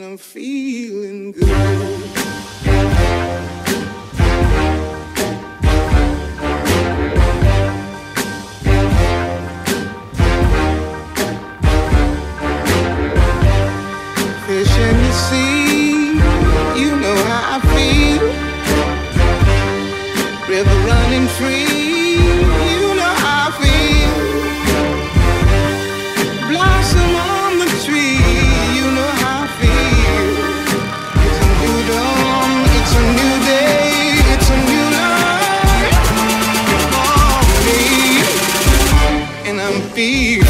And I'm feeling good. Fish in the sea, you know how I feel. River running free, Feel.